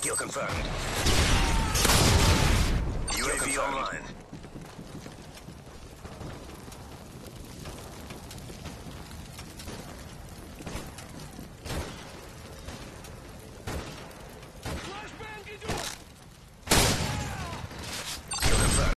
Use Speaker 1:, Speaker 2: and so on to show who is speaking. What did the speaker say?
Speaker 1: Kill confirmed. UAV online.